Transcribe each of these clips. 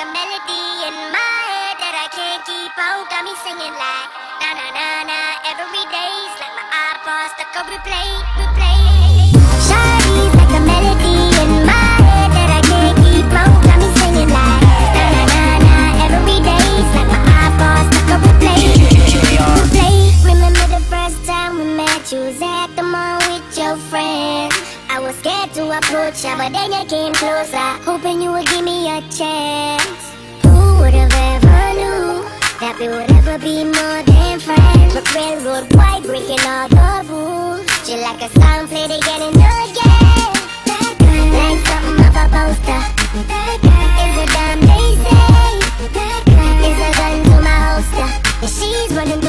a melody in my head that I can't keep out. Got me singing like na na na na every day's like my iPod stuck on replay, like a melody in my head that I can't keep out. Got me singing like na na na na every day's like my iPod stuck on replay, replay. Remember the first time we met? You was at the mall with your friends. I was scared to approach ya, but then you came closer, hoping you would give me a chance. Who would have ever knew that we would ever be more than friends? But railroad white, breaking all the rules. Just like a song played again and again. That girl, like something off a poster. That girl is a damn they say. That girl is a gun to my holster, and she's running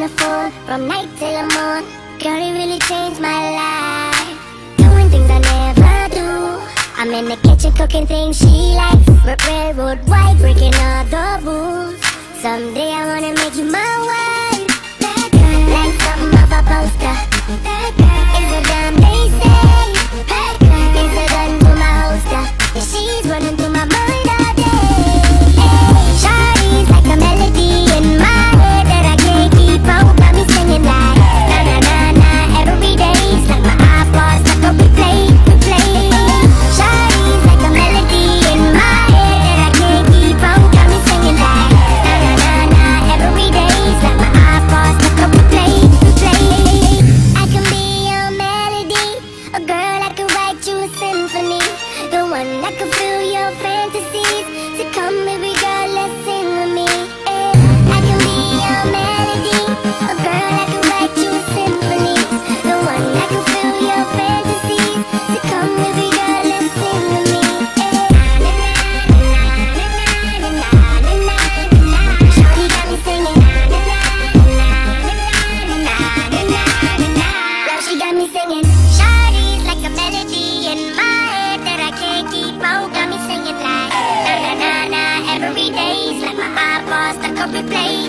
the phone from night till the morn. Girl, it really changed my life. Doing things I never do. I'm in the kitchen cooking things she likes. Railroad white, breaking all the rules. Someday the one that can fill your fantasies. So come, girl, singing like